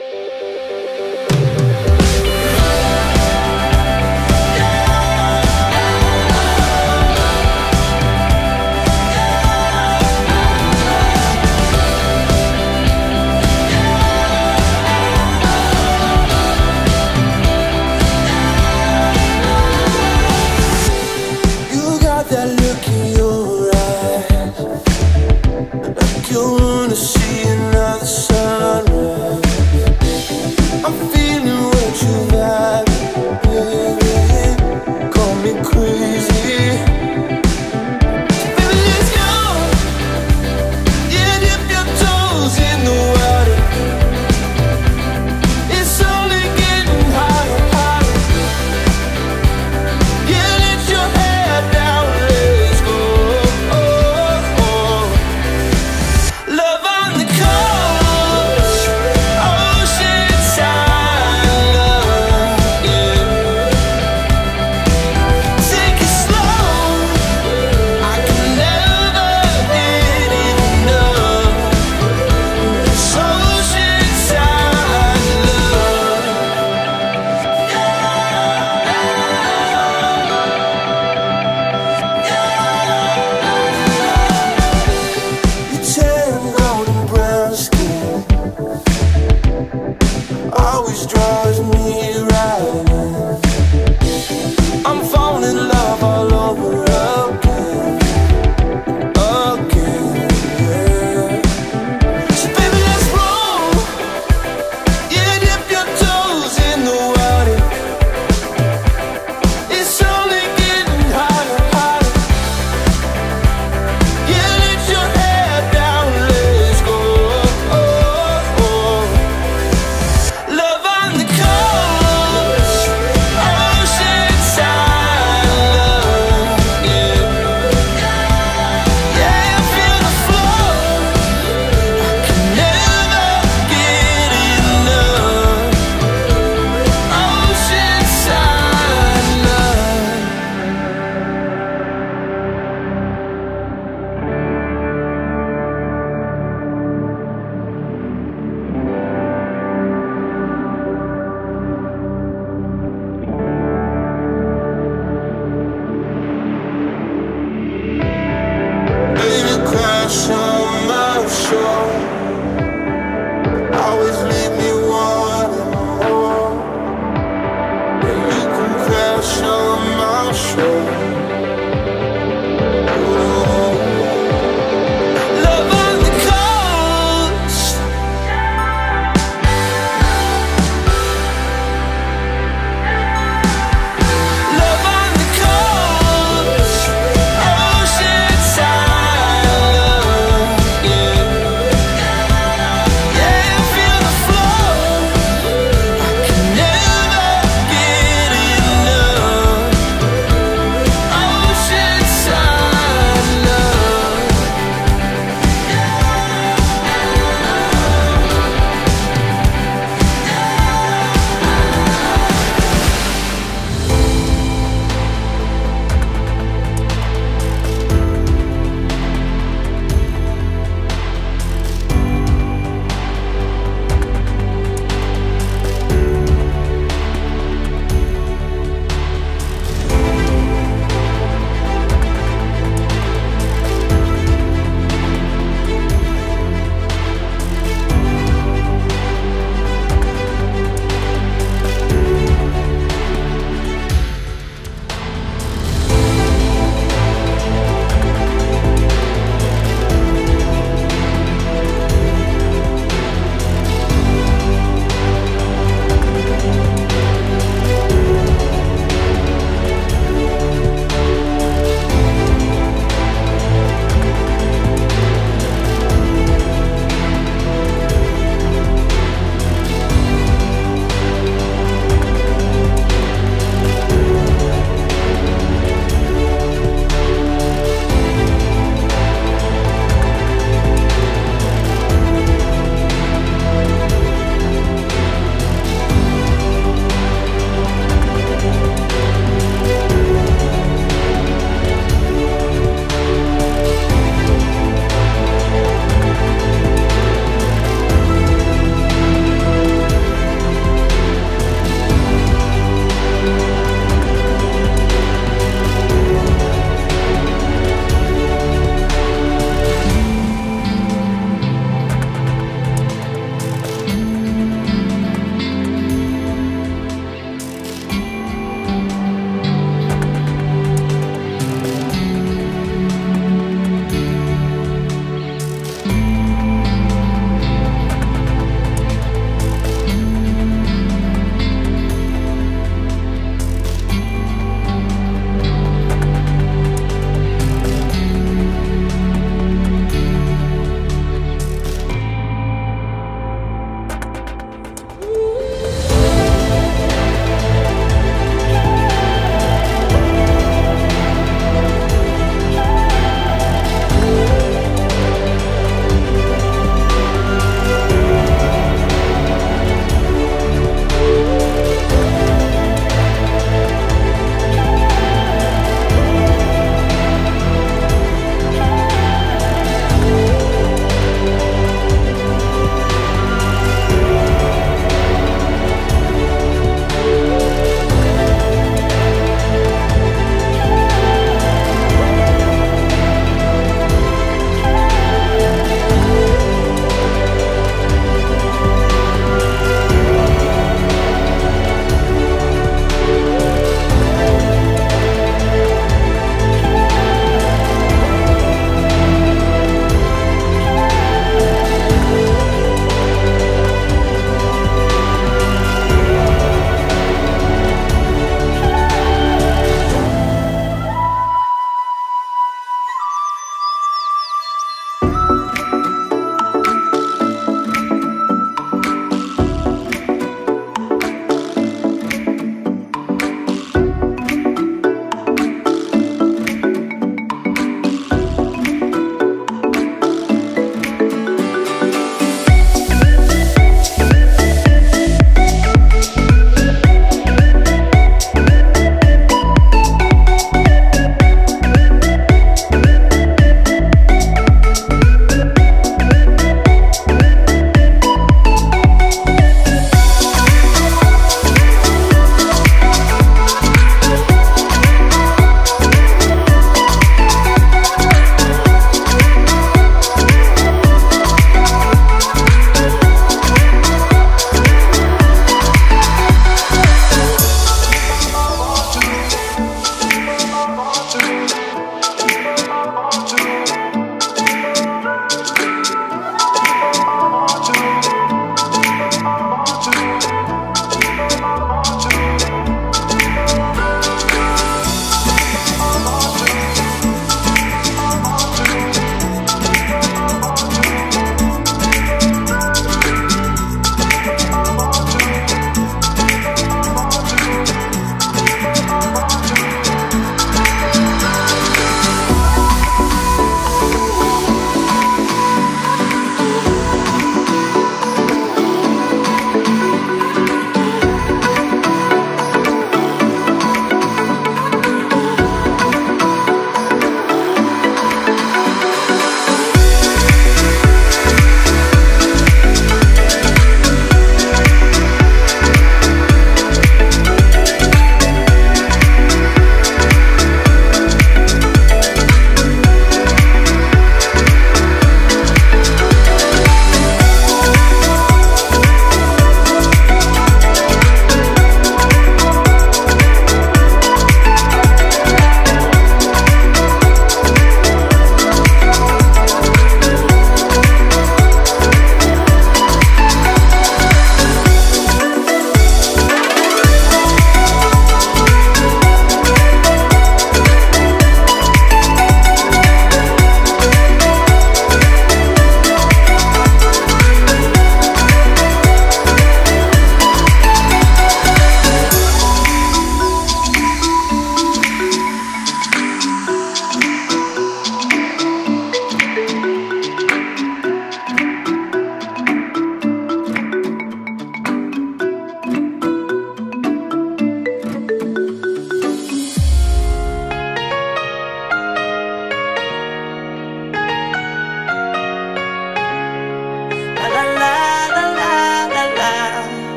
You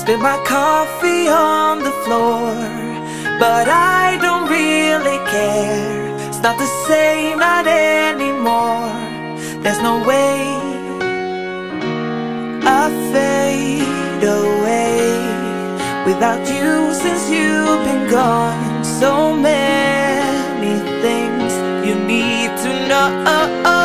Spit my coffee on the floor. But I don't really care. It's not the same, not anymore. There's no way I fade away Without you since you've been gone. So many things you need to know.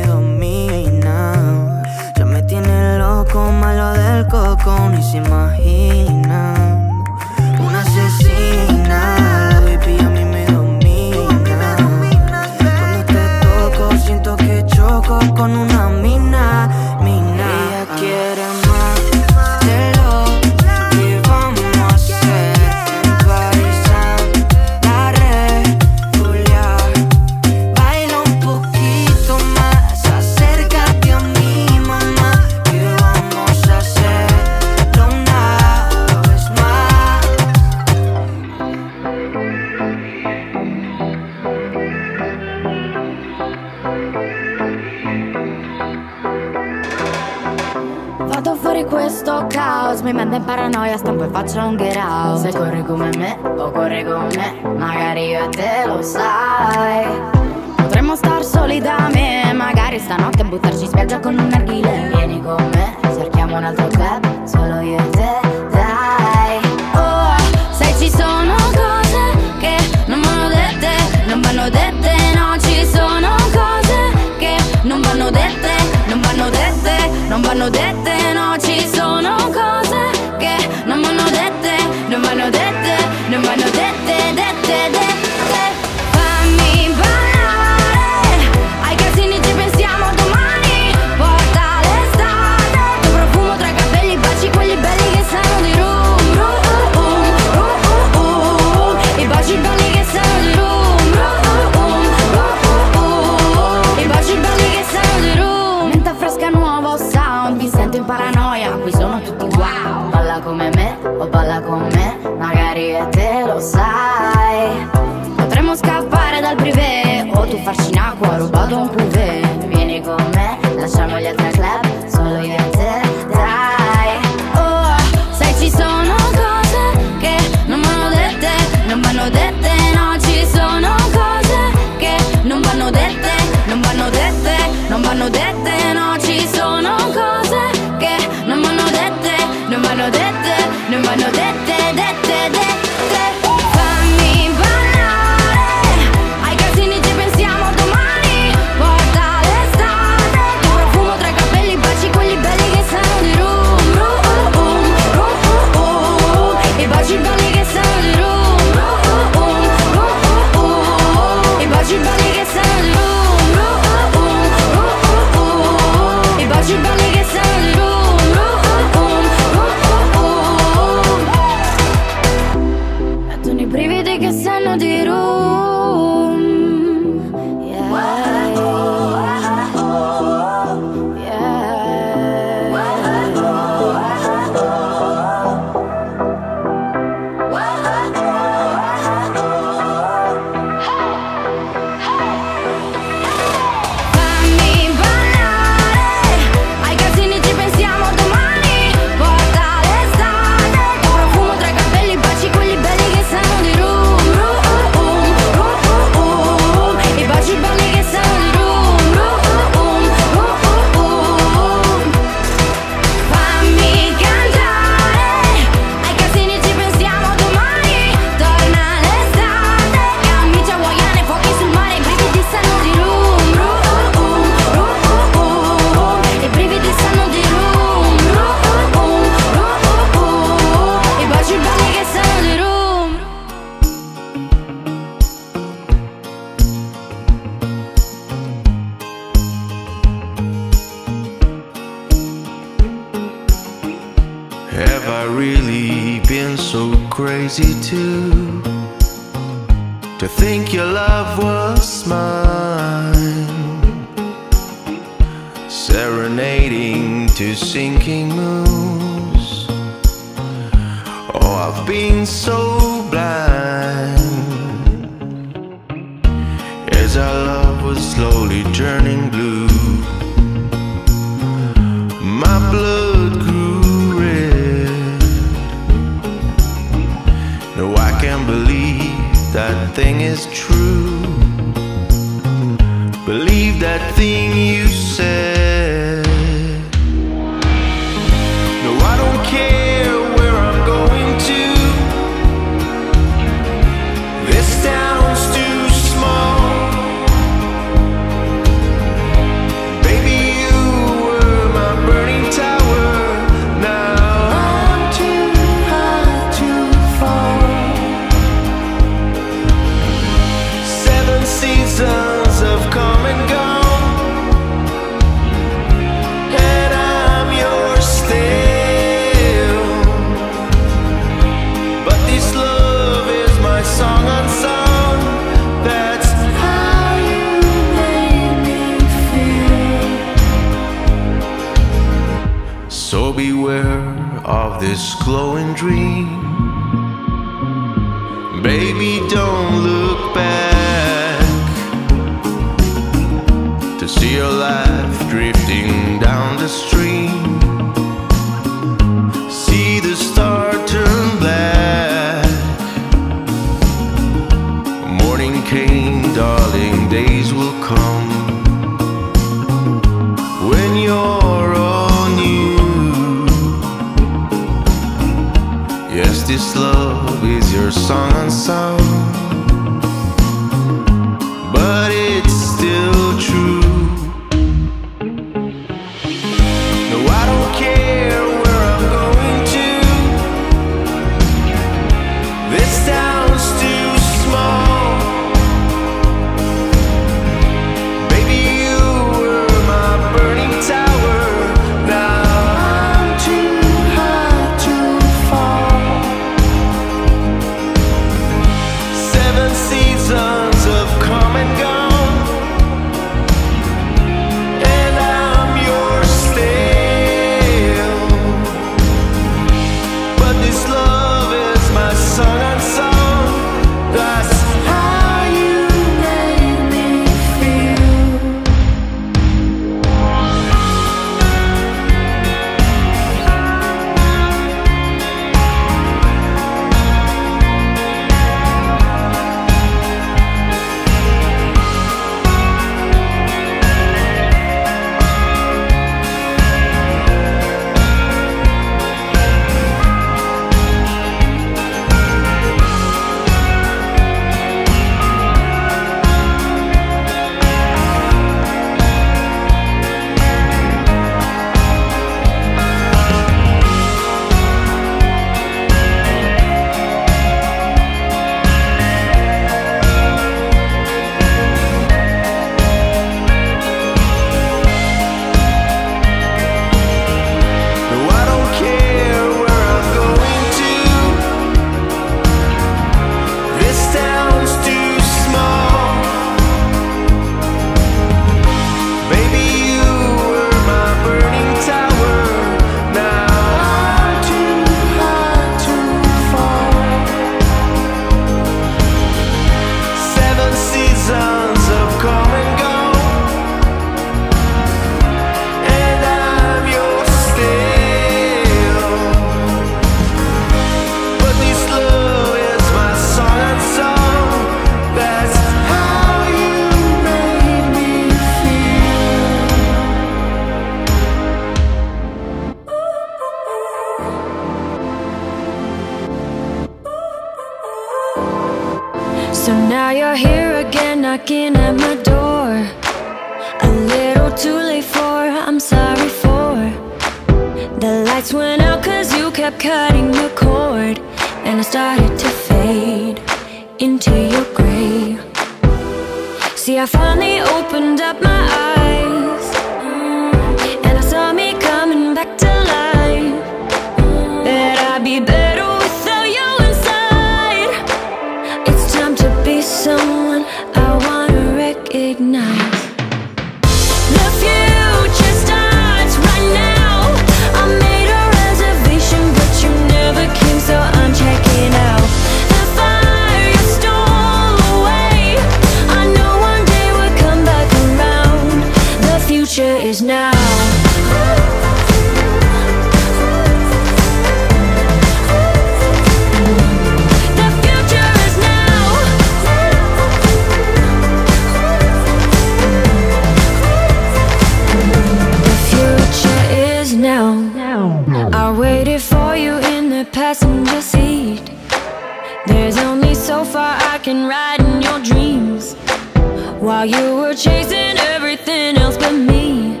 you were chasing everything else but me.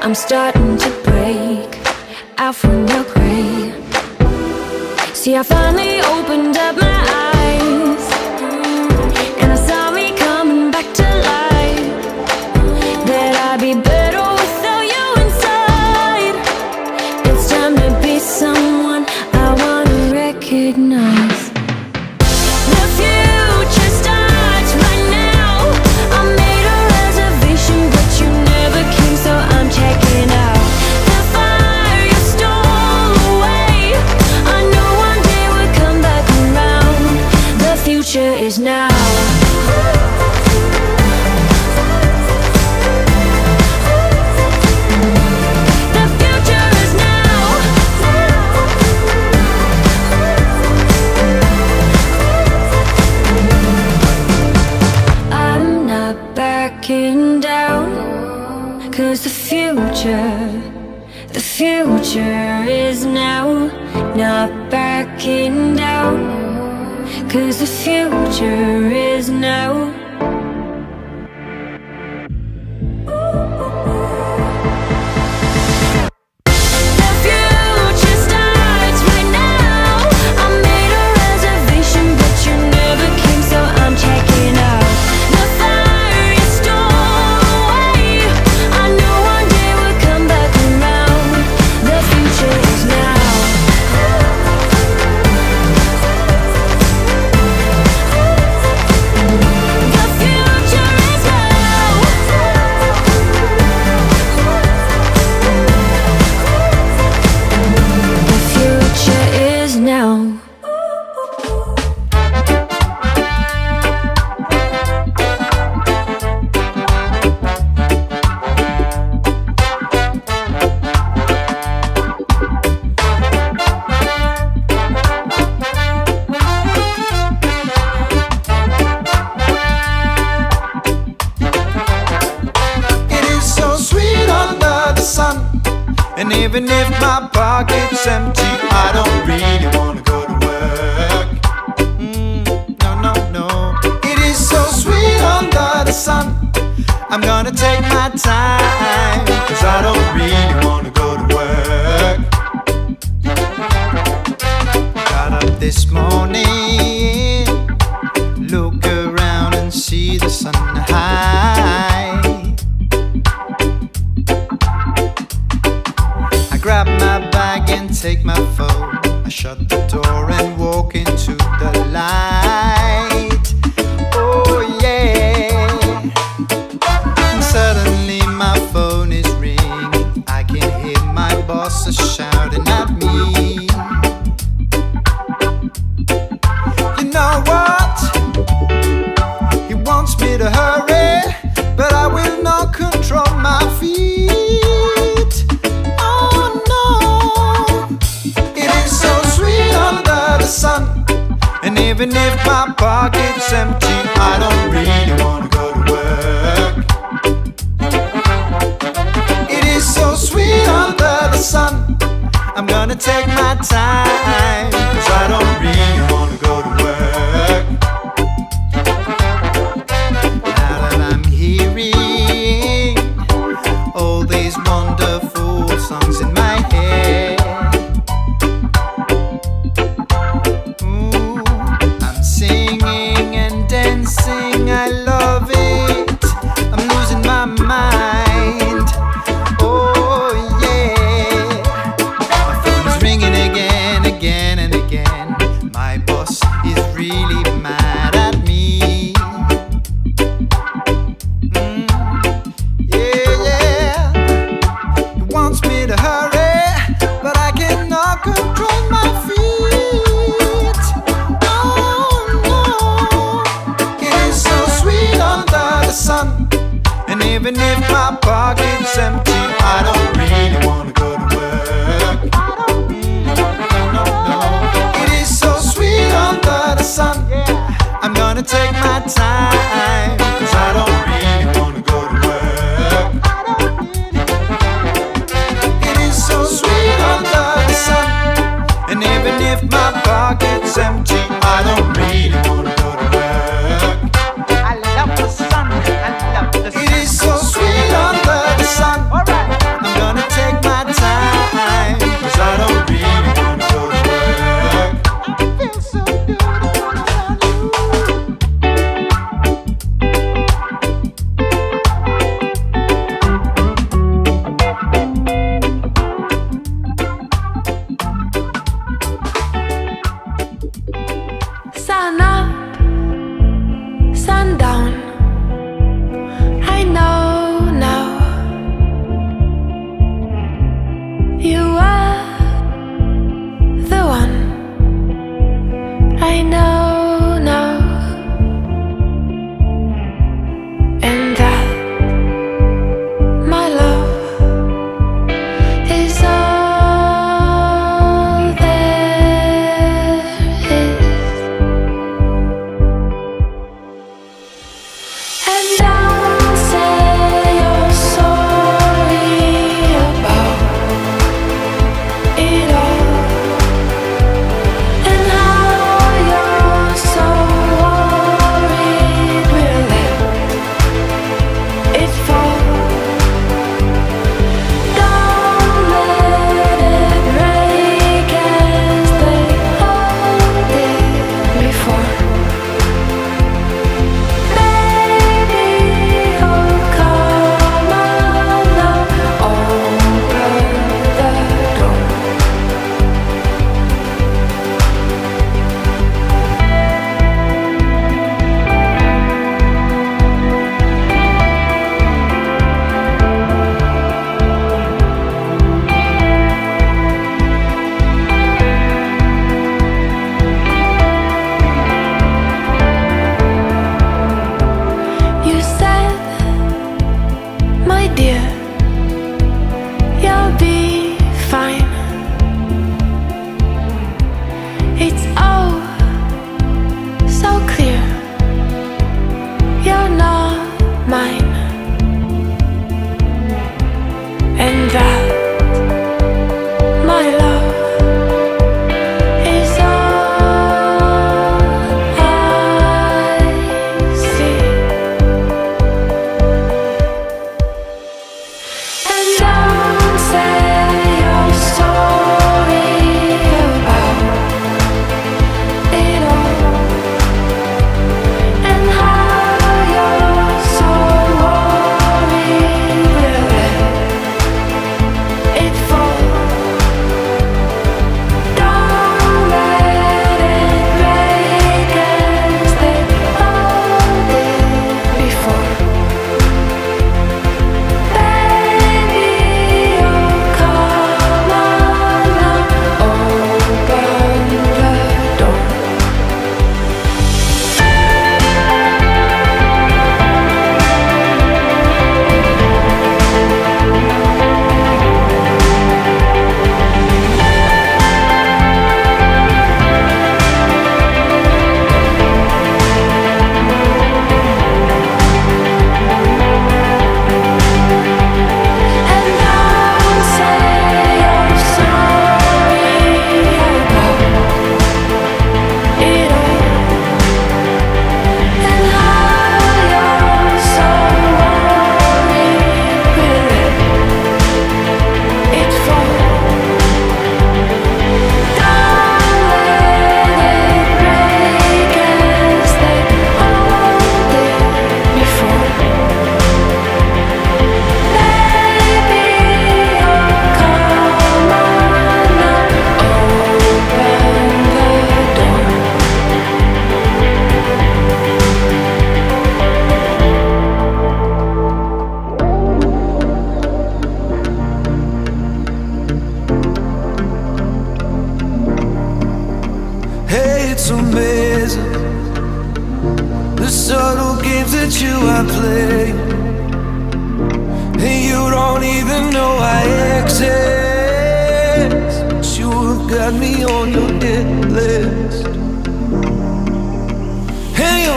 I'm starting to break out from your grave. See, I finally opened up my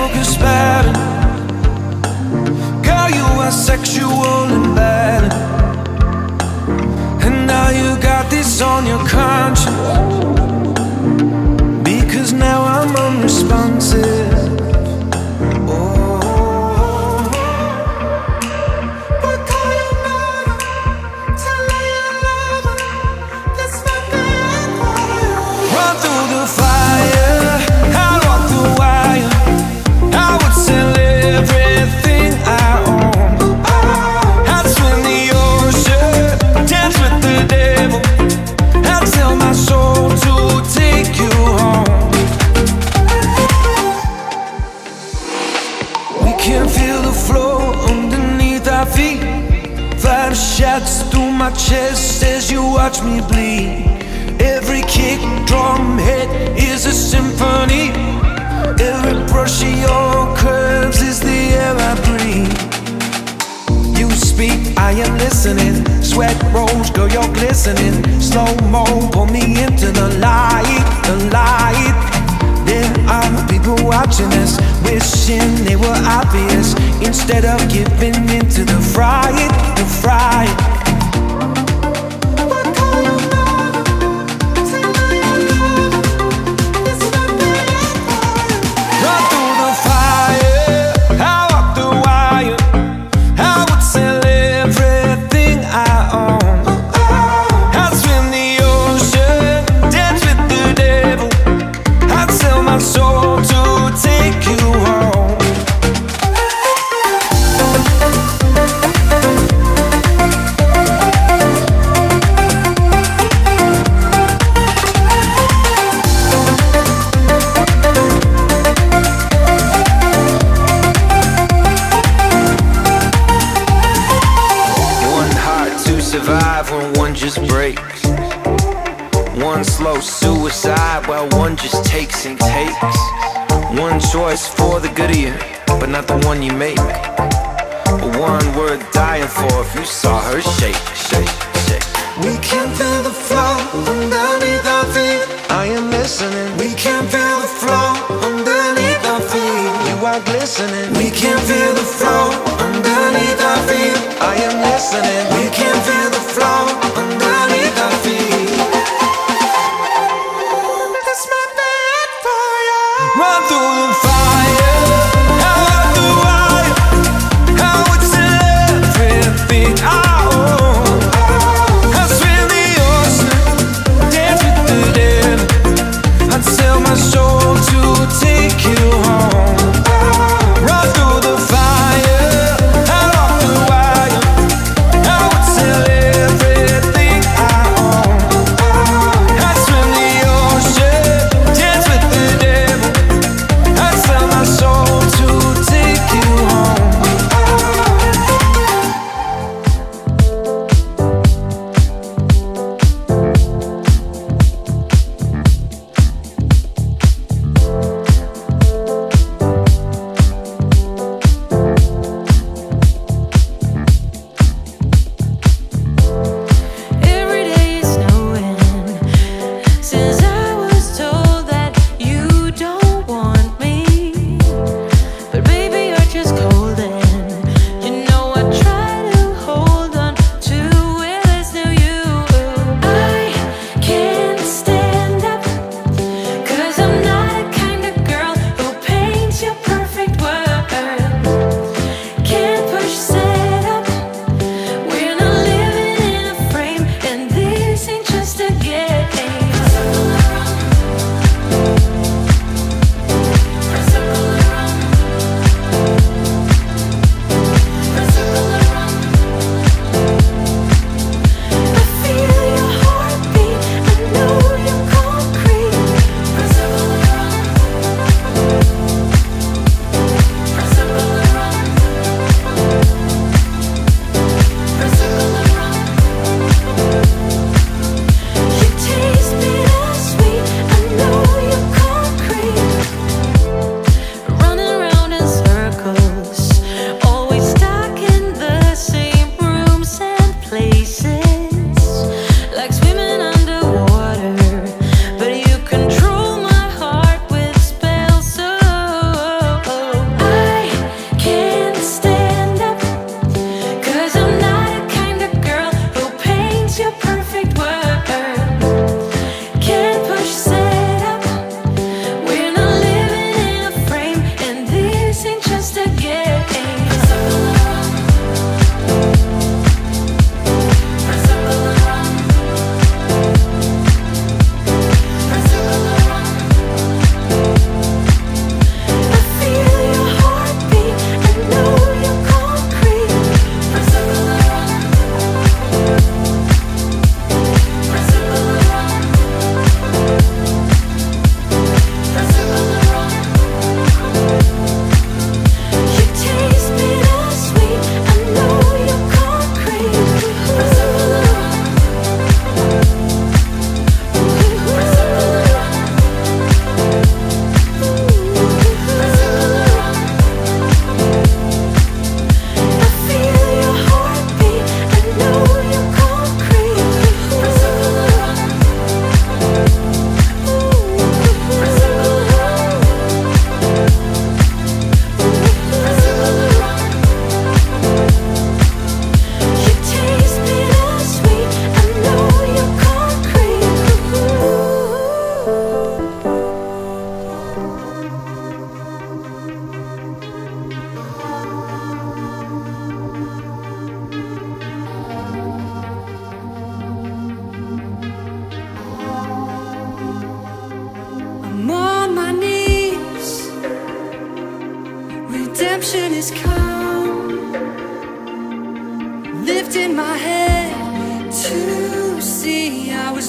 focus pattern Girl, you are sexual and bad. And now you got this on your conscience. chest as you watch me bleed. Every kick, drum, hit is a symphony. Every brush of your curves is the air I breathe. You speak, I am listening. Sweat rolls, girl, you're glistening. Slow mo, pull me into the light, the light. There are people watching us, wishing they were obvious. Instead of giving in to the fright, the fright. not the one you made.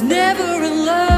Never alone.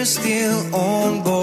We're still on board.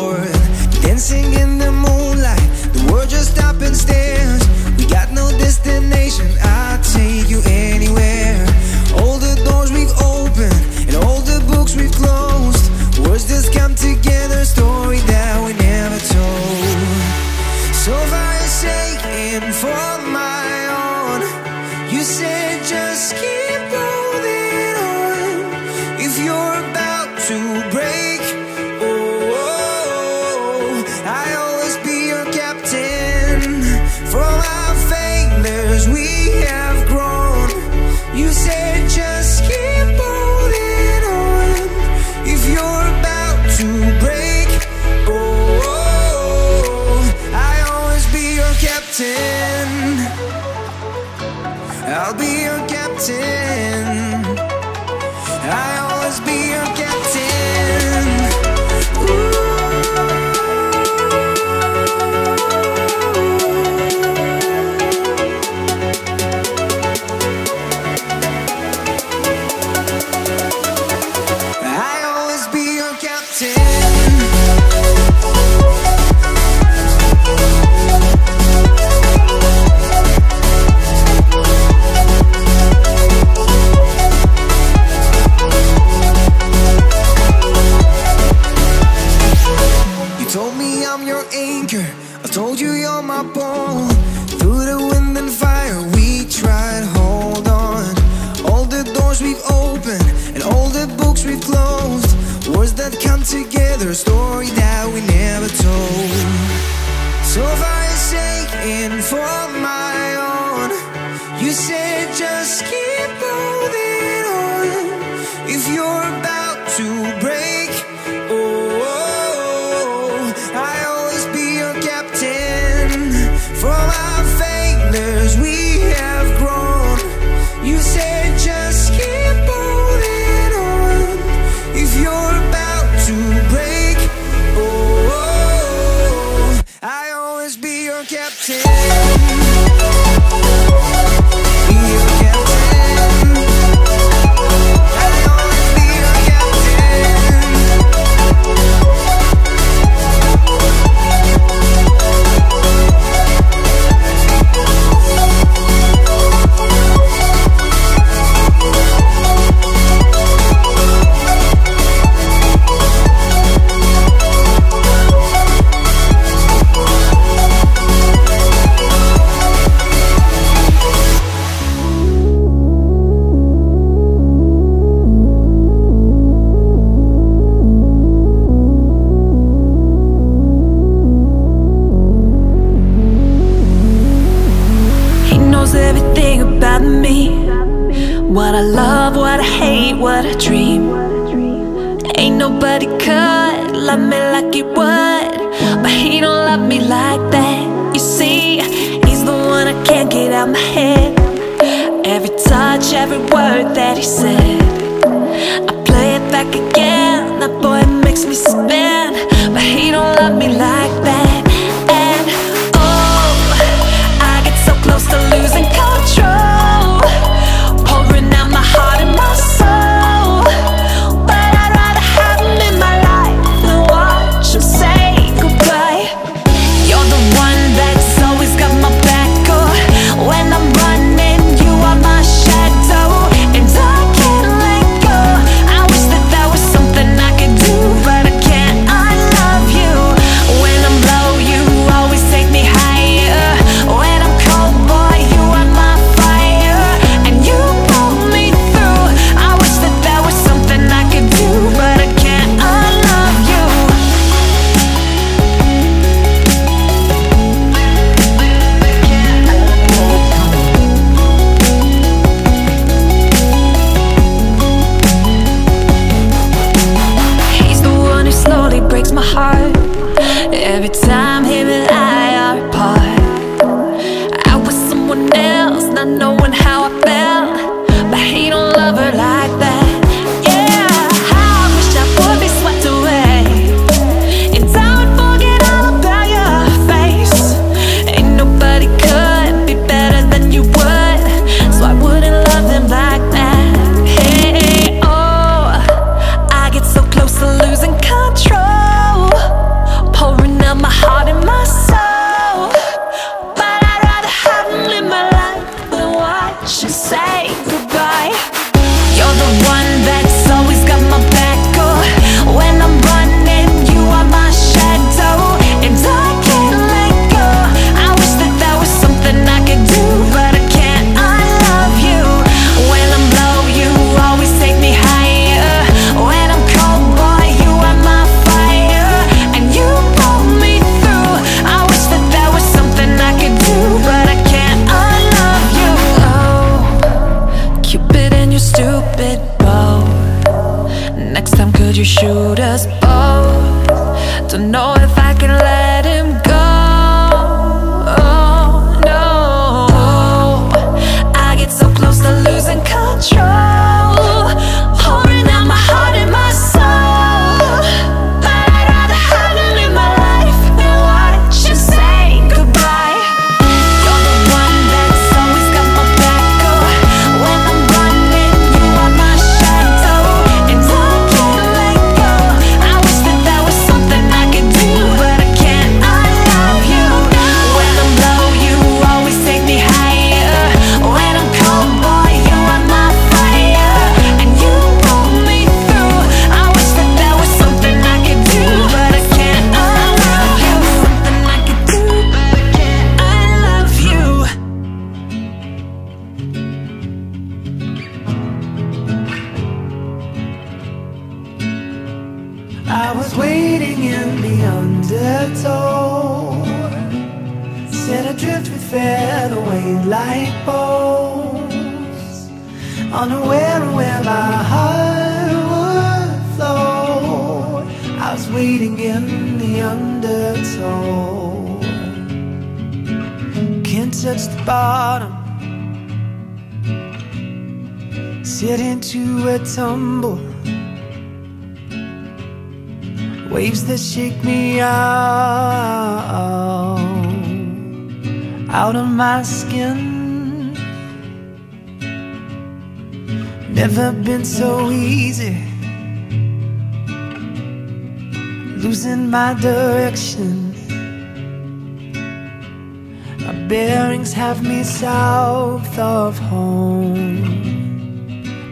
have me south of home.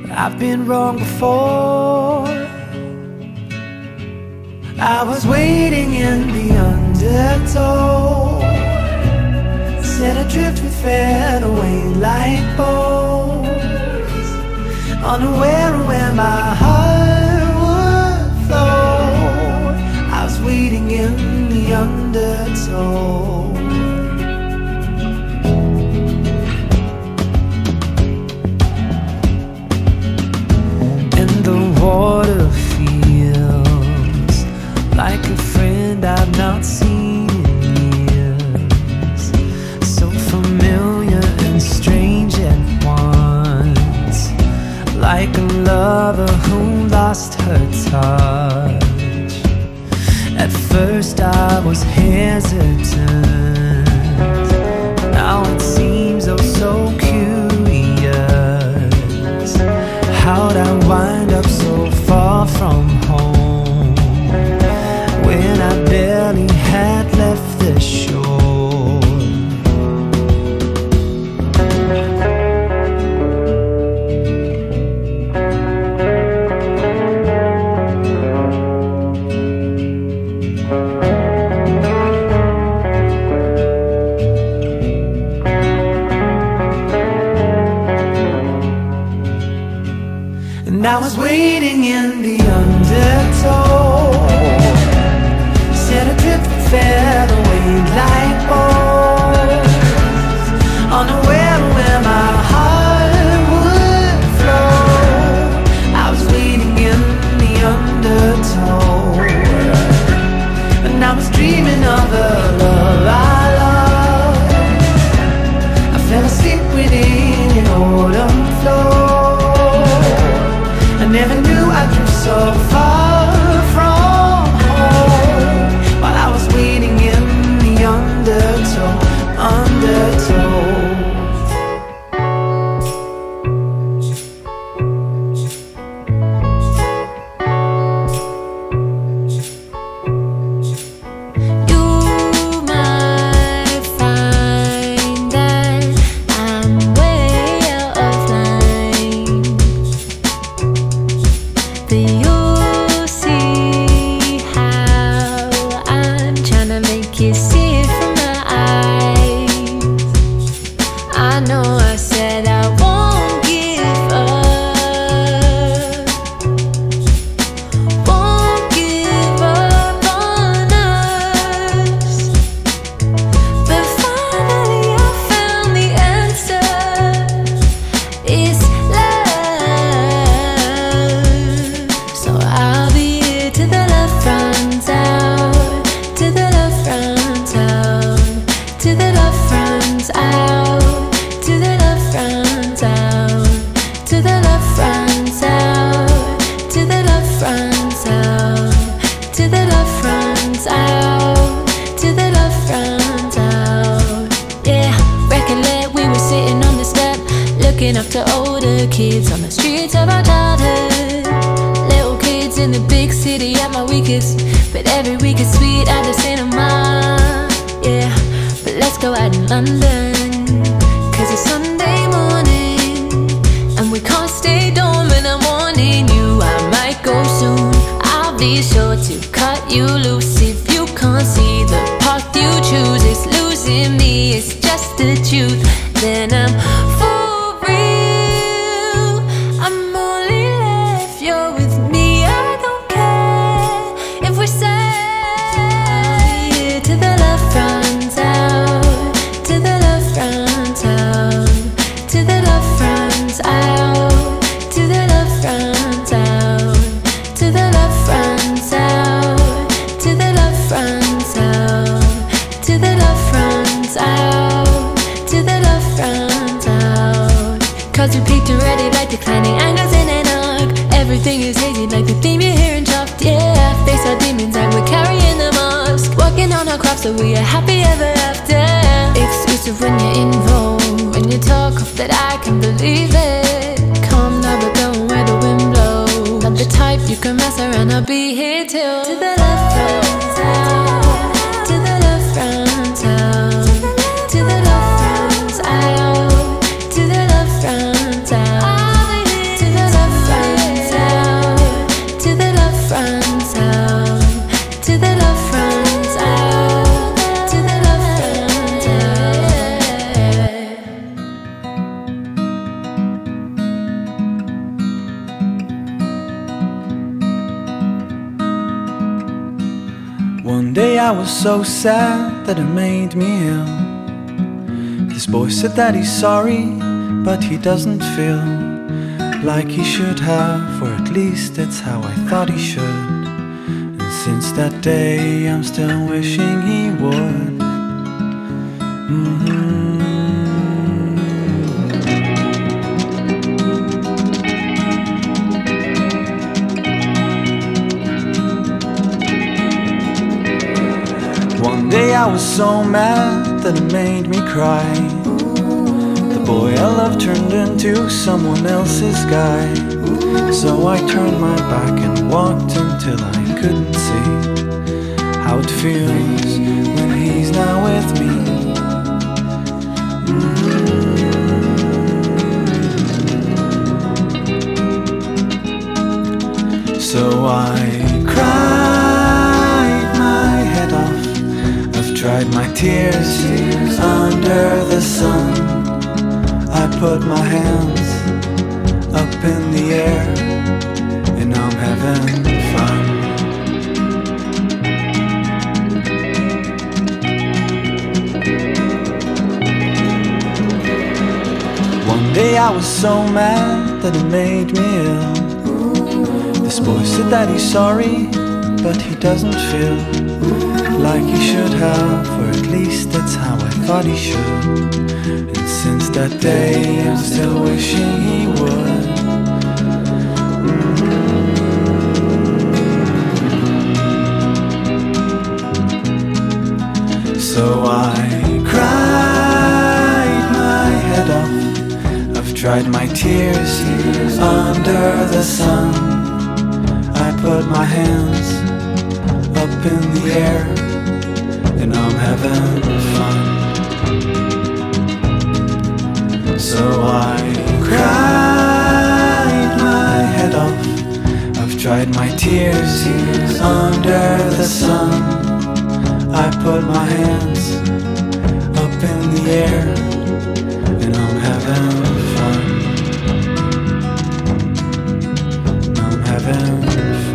I've been wrong before. I was waiting in the undertow, set adrift with fadeaway light bulbs, unaware of where my was hesitant. Now it seems oh so curious. How'd I wind up so far from? And I was waiting in the undertow. Set adrift with featherweight light bulbs Unaware where my gonna be here till, till the love runs out. I was so sad that it made me ill. This boy said that he's sorry, but he doesn't feel like he should have, or at least that's how I thought he should. And since that day, I'm still wishing he would. I was so mad that it made me cry. The boy I loved turned into someone else's guy. So I turned my back and walked until I couldn't see how it feels when he's not with me. Mm-hmm. So I dried my tears under the sun. I put my hands up in the air and I'm having fun. One day I was so mad that it made me ill. This boy said that he's sorry, but he doesn't feel like he should have, or at least that's how I thought he should. And since that day, I'm still wishing he would. Mm-hmm. So I cried my head off. I've dried my tears under the sun. I put my hands up in the air and I'm having fun. So I cried my head off. I've dried my tears under the sun. I put my hands up in the air and I'm having fun. I'm having fun.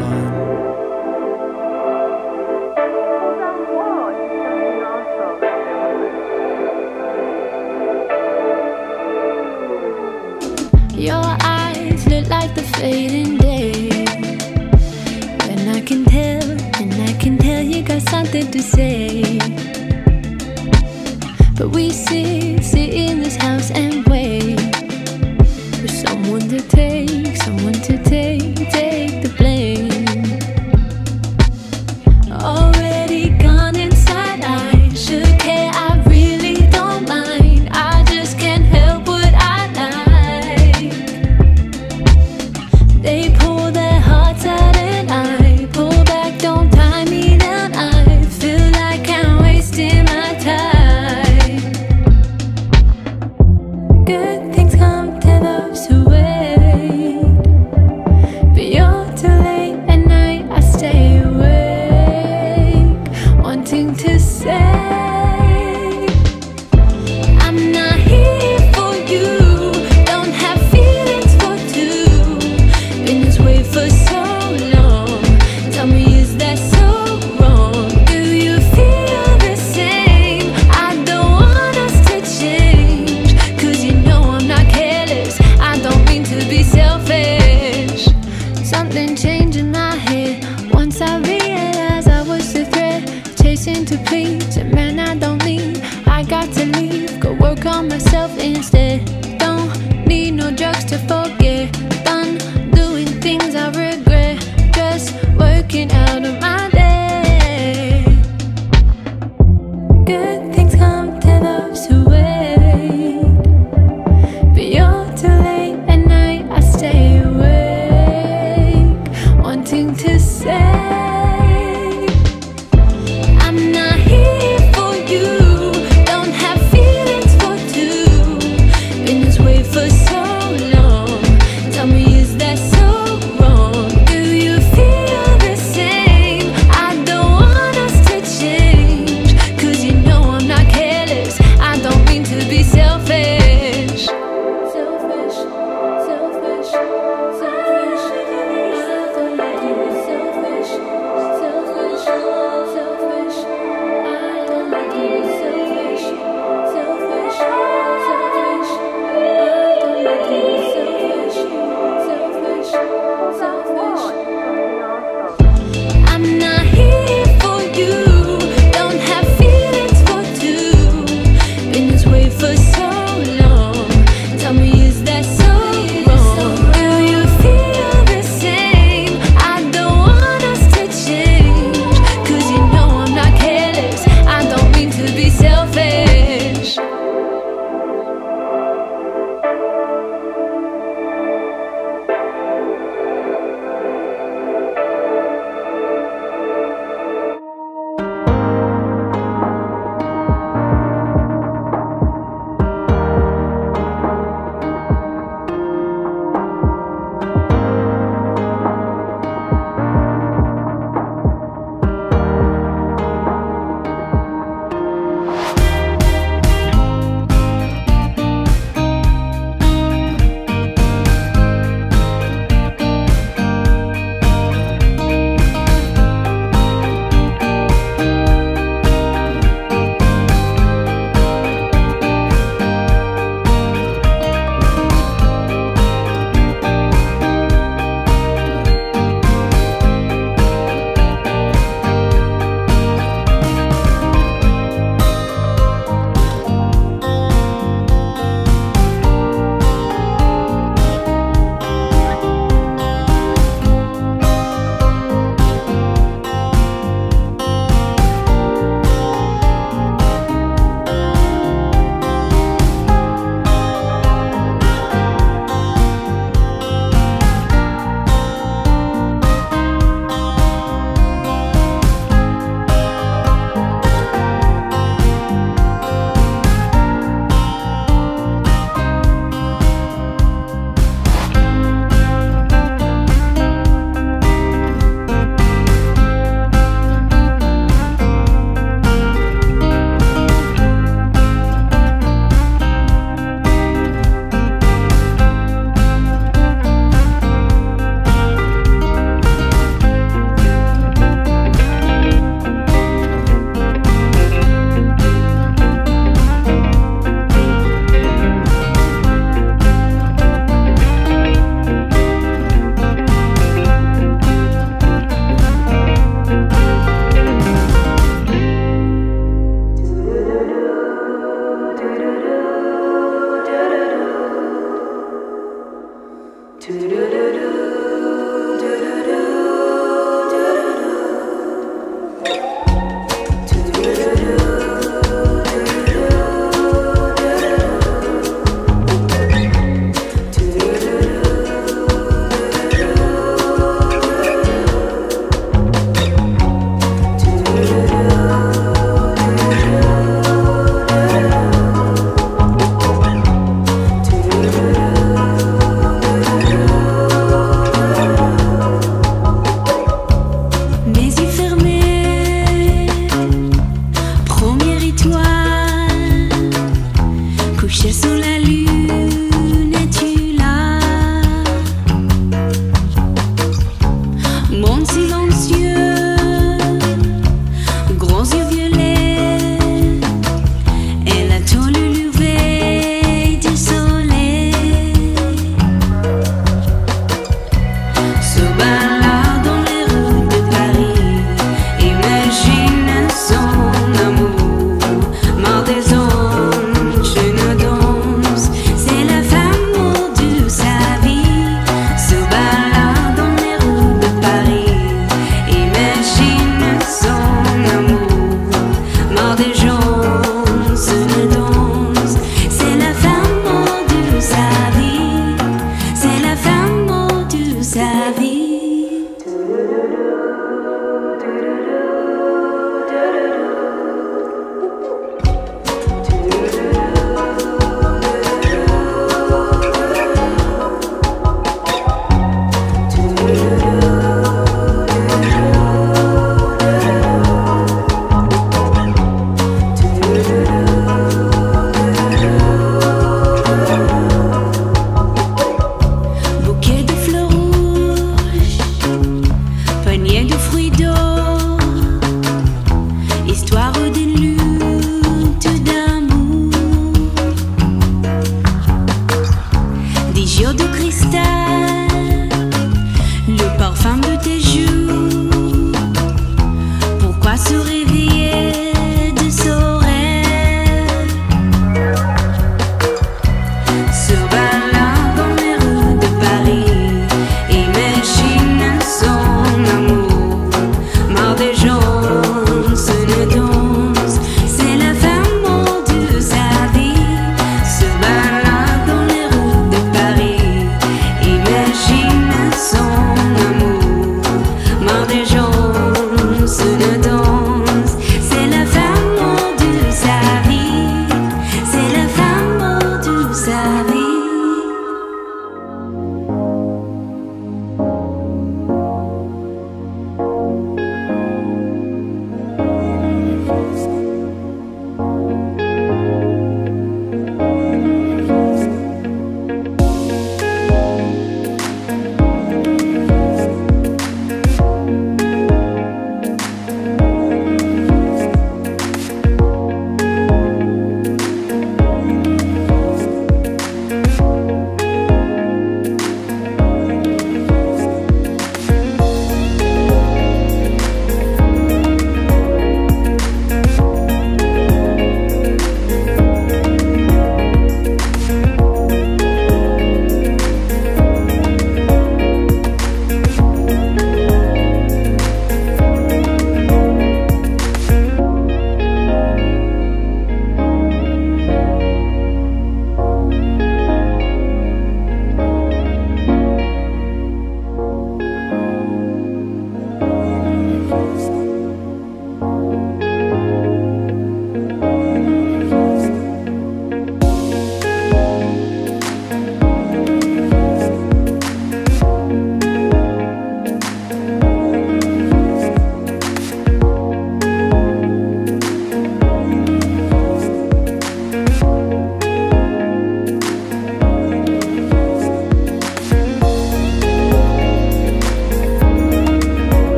But we sit, sit in this house and wait for someone to take, someone to take